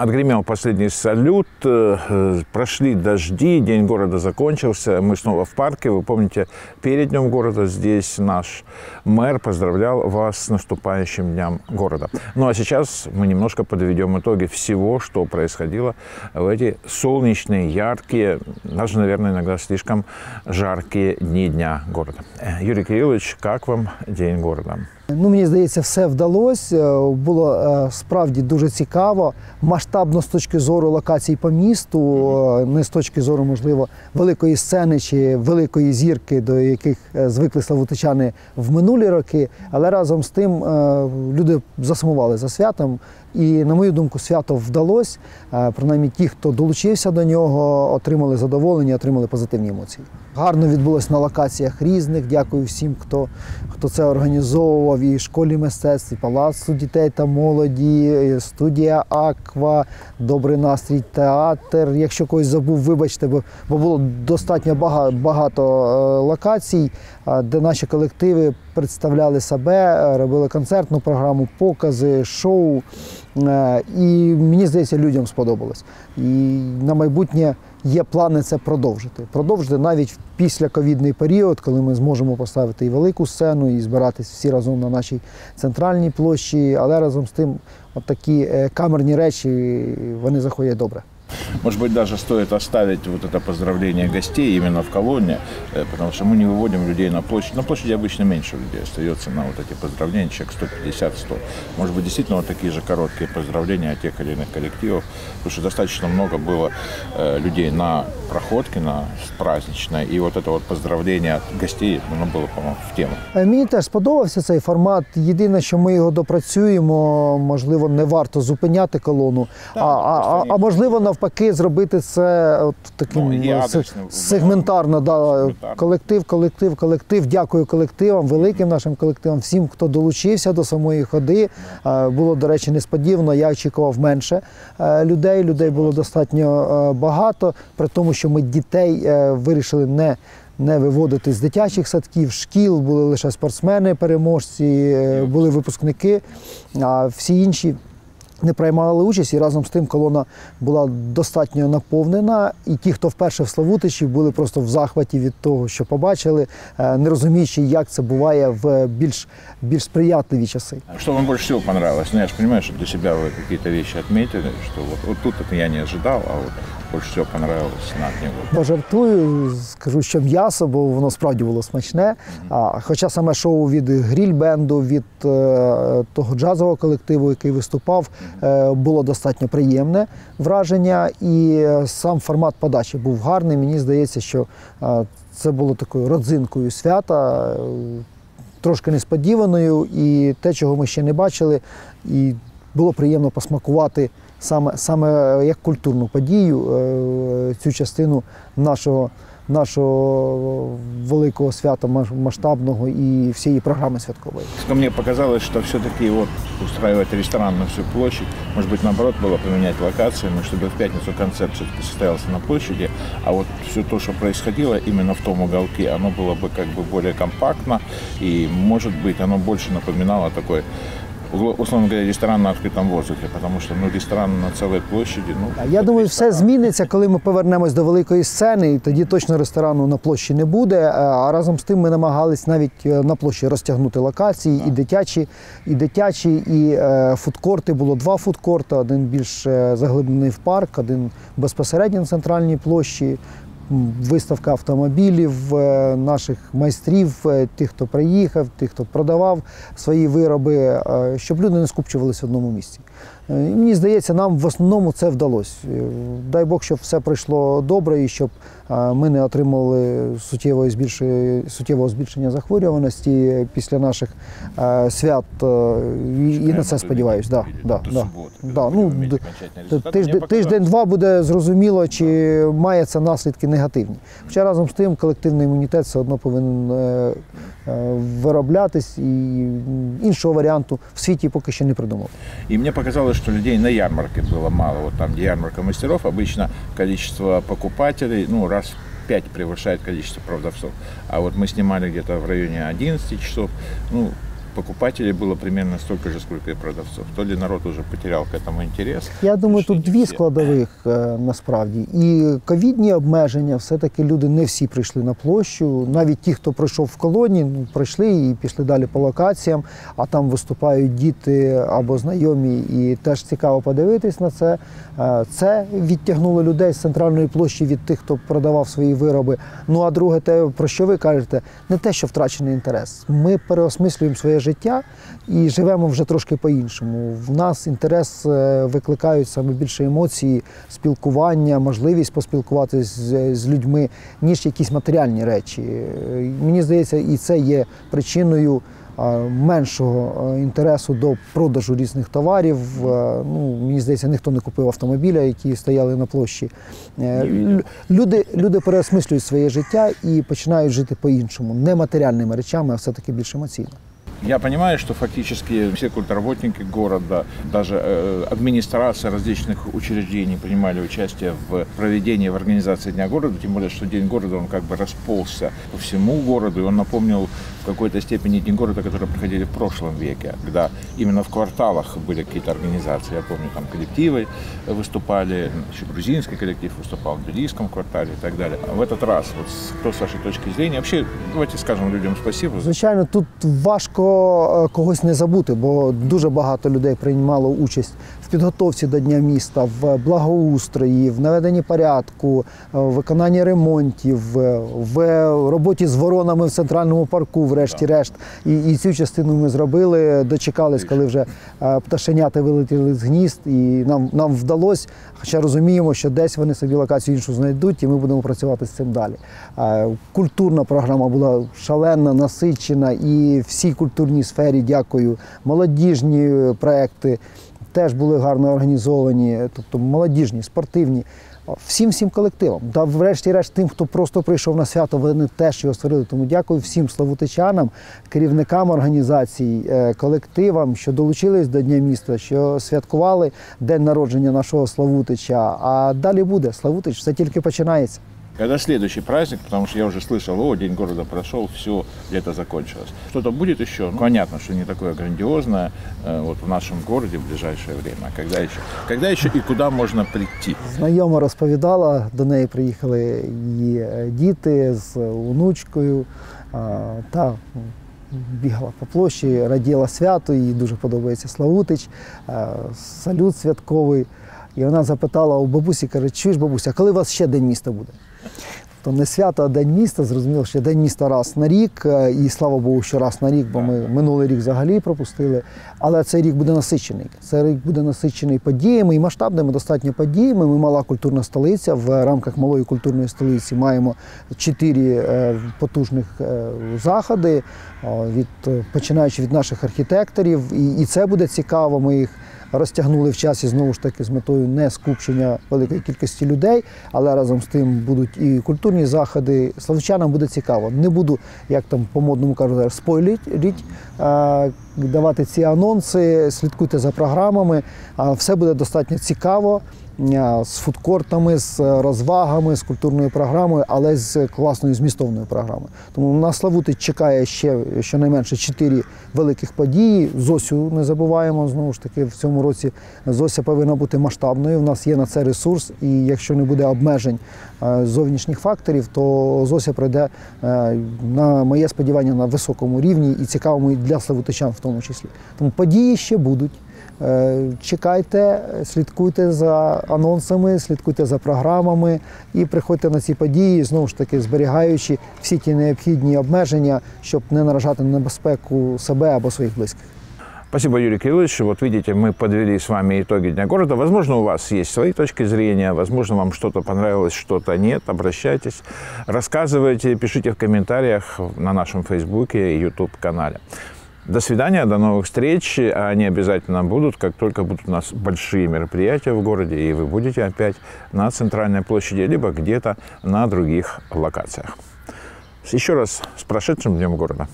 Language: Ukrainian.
Отгремел последний салют, э, прошли дожди, День города закончился, мы снова в парке. Вы помните, перед Днем города здесь наш мэр поздравлял вас с наступающим Днем города. Ну а сейчас мы немножко подведем итоги всего, что происходило в эти солнечные, яркие, даже, наверное, иногда слишком жаркие дни Дня города. Э, Юрий Кириллович, как вам День города? Ну, мені здається, все вдалося. Е, Було е, справді дуже цікаво, масштабно з точки зору локацій по місту, не з точки зору, можливо, великої сцени чи великої зірки, до яких е, звикли славутичани в минулі роки. Але разом з тим люди засумували за святом. І, на мою думку, свято вдалося. Е, Принаймні, ті, хто долучився до нього, отримали задоволення, отримали позитивні емоції. Гарно відбулось на локаціях різних. Дякую всім, хто, хто це організовував. І школі мистецтв, і палацу дітей та молоді, студія Аква, добрий настрій, театр. Якщо когось забув, вибачте, бо, бо було достатньо багато, багато е, локацій, е, де наші колективи представляли себе, е, робили концертну програму, покази, шоу. Е, І мені здається, людям сподобалось. І на майбутнє є плани це продовжити. Продовжити навіть в післяковідний період, коли ми зможемо поставити і велику сцену, і збиратись всі разом на нашій центральній площі. Але разом з тим, от такі е, камерні речі вони заходять добре. Может быть, даже стоит оставить вот это поздравление гостей именно в колонне, э, потому что мы не выводим людей на площадь. На площади обычно меньше людей остается на вот эти поздравления, человек 150-100. Может быть, действительно вот такие же короткие поздравления от тех или иных коллективов, потому что достаточно много было э, людей на проходке, на праздничной, и вот это вот поздравление от гостей, оно было, по-моему, в тему. Е, Мені теж сподобався цей формат. Єдине, що ми його допрацюємо, можливо, не варто зупиняти колону, а, а, а, а можливо, навпаки, зробити це от таким Ну, і е, адресно, сегментарно. Да, колектив, колектив, колектив. Дякую колективам, великим нашим колективам, всім, хто долучився до самої ходи. Е, Було, до речі, несподівано. Я очікував менше е, людей. Людей було достатньо е, багато, при тому, що ми дітей е, вирішили не не виводити з дитячих садків, шкіл, були лише спортсмени, переможці, е, були випускники, а всі інші. Не приймали участь, і разом з тим колона була достатньо наповнена. І ті, хто вперше в Славутичі, були просто в захваті від того, що побачили, е, не розуміючи, як це буває в більш, більш сприятливі часи. Что вам больше всего понравилось? Ну, я же понимаю, что для себя вы какие-то вещи отметили, что вот, вот тут это я не ожидал, а вот больше всего понравилось на города. Пожартую, скажу, що м'ясо, бо воно справді було смачне. А, хоча саме шоу від гріль-бенду, від е, того джазового колективу, який виступав, було достатньо приємне враження. І е, сам формат подачі був гарний. Мені здається, що е, це було такою родзинкою свята. е, Трошки несподіваною, і те, чого ми ще не бачили, і було приємно посмакувати саме, саме як культурну подію е, цю частину нашого, нашого великого свята мас- масштабного і всієї програми святкової. Что мне показалось, что все-таки вот устраивать ресторан на всю площадь, может быть, наоборот, было поменять локациями, чтобы в пятницу концерт все-таки состоялся на площади, а вот все то, что происходило именно в том уголке, оно было бы как бы более компактно, и, может быть, оно больше напоминало такой угло- условно говоря, ресторан на открытом воздухе, потому что, ну, ресторан на целой площади, ну... Я думаю, все ресторан. зміниться, коли ми повернемось до великої сцени, і тоді точно ресторану на площі не буде. Е, А разом з тим ми намагались навіть е, на площі розтягнути локації, і дитячі, і дитячі, і е, фудкорти. Було два фудкорти: один більш заглиблений в парк, один безпосередньо на центральній площі. Виставка автомобілів, е, наших майстрів, е, тих, хто приїхав, тих, хто продавав свої вироби, е, щоб люди не скупчувалися в одному місці. Е, І мені здається, нам в основному це вдалося. Е, Дай Бог, щоб все пройшло добре і щоб е, ми не отримали суттєвого збільшення, суттєвого збільшення захворюваності після наших свят. І, і на це сподіваюся. Да, да, да. Да, ну, Мені тиждень-два буде зрозуміло, чи має це наслідки негативні. Хоча разом з тим колективний імунітет все одно повинен вироблятись, і іншого варіанту в світі поки що не придумав. И мне показалось, что людей на ярмарке было мало. Вот там, где ярмарка мастеров, обычно количество покупателей, ну, раз в пять превышает количество продавцов. А вот мы снимали где-то в районе 11 часов. Ну, покупателей было примерно столько же, сколько и продавцов. То ли народ уже потерял к этому интерес. Я думаю, тут дві складових е, насправді. І ковідні обмеження, все-таки люди не всі прийшли на площу. Навіть ті, хто пройшов в колонії, ну, пройшли і пішли далі по локаціям, а там виступають діти або знайомі, і теж цікаво подивитись на це. Е, Це відтягнуло людей з центральної площі від тих, хто продавав свої вироби. Ну а друге, те, про що ви кажете, не те, що втрачений інтерес. Ми переосмислюємо своє життя і живемо вже трошки по-іншому. В нас інтерес е, викликають саме більше емоції, спілкування, можливість поспілкуватися з, людьми, ніж якісь матеріальні речі. Е, Мені здається, і це є причиною. е, Меншого інтересу до продажу різних товарів. Ну, мені здається, ніхто не купив автомобіля, які стояли на площі. Люди, люди переосмислюють своє життя і починають жити по-іншому, не матеріальними речами, а все-таки більш емоційно. Я понимаю, что фактически все культработники города, даже э, администрация различных учреждений принимали участие в проведении, в организации Дня города, тем более, что День города, он как бы расползся по всему городу, и он напомнил в какой-то степени День города, который проходили в прошлом веке, когда именно в кварталах были какие-то организации, я помню, там коллективы выступали, еще грузинский коллектив выступал в Белийском квартале и так далее. В этот раз, вот кто с вашей точки зрения, вообще, давайте скажем людям спасибо Звичайно, тут важко е, когось не забути, бо дуже багато людей приймало участь підготовці до Дня міста, в благоустрої, в наведенні порядку, е, в виконанні ремонтів, е, в роботі з воронами в центральному парку, врешті-решт. І, і цю частину ми зробили, дочекались, коли вже е, пташенята вилетіли з гнізд, і нам, нам вдалося, хоча розуміємо, що десь вони собі локацію іншу знайдуть, і ми будемо працювати з цим далі. Культурна програма була шалена, насичена, і всій культурній сфері дякую. Молодіжні проекти теж були гарно організовані, тобто молодіжні, спортивні. Всім всім колективам. Да, врешті-решт, тим, хто просто прийшов на свято, вони теж його створили. Тому дякую всім славутичанам, керівникам організацій, е, колективам, що долучились до Дня міста, що святкували день народження нашого Славутича. А далі буде Славутич, все тільки починається. Когда следующий праздник, потому что я уже слышал, о, День города прошел, все, лето закончилось. Что-то будет еще? Ну, понятно, что не такое грандиозное э, вот в нашем городе в ближайшее время. А Когда еще? Когда еще и куда можно прийти? Знайома розповідала, до неї приїхали її е, діти з онучкою та бігала по площі, раділа свято, їй дуже подобається Славутич, салют святковий. І вона запитала у бабусі, каже, чуєш, бабуся, а коли у вас ще день міста буде? То не свято, а день міста. Зрозуміло, що день міста раз на рік, е, і слава Богу, що раз на рік, бо ми минулий рік взагалі пропустили. Але цей рік буде насичений. Цей рік буде насичений подіями і масштабними достатньо подіями. Ми мала культурна столиця. В рамках малої культурної столиці маємо чотири е, потужних е, заходи, від починаючи від наших архітекторів, і, і це буде цікаво. Ми їх розтягнули в часі знову ж таки з метою не скупчення великої кількості людей, але разом з тим будуть і культурні заходи. Славчанам буде цікаво. Не буду, як там по модному кажуть, зараз, спойлеріть, е, давати ці анонси, слідкуйте за програмами. Все буде достатньо цікаво. е, З фудкортами, з розвагами, з культурною програмою, але з класною змістовною програмою. Тому на Славути чекає ще щонайменше чотири великих події. Зосю не забуваємо знову ж таки в цьому році. Зося повинна бути масштабною. У нас є на це ресурс, і якщо не буде обмежень е, зовнішніх факторів, то Зося пройде е, на моє сподівання на високому рівні і цікавому для славутичан тому числі. Тому події ще будуть. Е, Чекайте, слідкуйте за анонсами, слідкуйте за програмами і приходьте на ці події, знову ж таки зберігаючи всі ті необхідні обмеження, щоб не наражати на небезпеку себе або своїх близьких. Спасибо, Юрий Кириллович. Вот видите, мы подвели с вами итоги Дня города. Возможно, у вас есть свои точки зрения, возможно, вам что-то понравилось, что-то нет. Обращайтесь, рассказывайте, пишите в комментариях на нашем Фейсбуке и YouTube-канале. До свидания, до новых встреч. Они обязательно будут, как только будут у нас большие мероприятия в городе, и вы будете опять на центральной площади, либо где-то на других локациях. Еще раз с прошедшим Днем города.